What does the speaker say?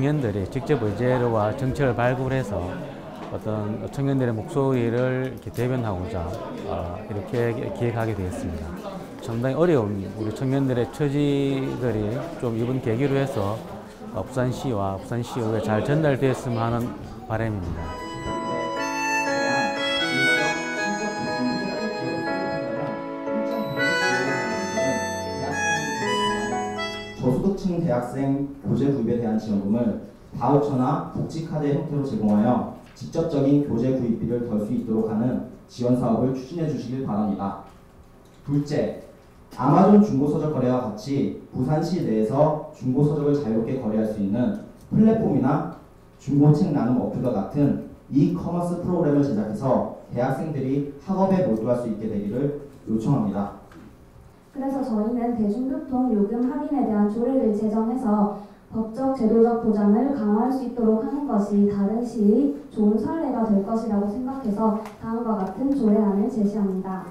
청년들이 직접 의제와 정책을 발굴해서 어떤 청년들의 목소리를 이렇게 대변하고자 어, 이렇게 기획하게 되었습니다. 상당히 어려운 우리 청년들의 처지들이 좀 이번 계기로 해서 어, 부산시와 부산시의회 잘 전달되었으면 하는 바람입니다. 저소득층 대학생 교재 구입에 대한 지원금을 바우처나 복지카드 형태로 제공하여 직접적인 교재 구입비를 덜 수 있도록 하는 지원 사업을 추진해 주시길 바랍니다. 둘째, 아마존 중고서적 거래와 같이 부산시 내에서 중고서적을 자유롭게 거래할 수 있는 플랫폼이나 중고책 나눔 어플과 같은 이커머스 프로그램을 제작해서 대학생들이 학업에 몰두할 수 있게 되기를 요청합니다. 그래서 저희는 대중교통 요금 할인에 대한 조례를 제정해서 법적 제도적 보장을 강화할 수 있도록 하는 것이 다른 시의 좋은 사례가 될 것이라고 생각해서 다음과 같은 조례안을 제시합니다.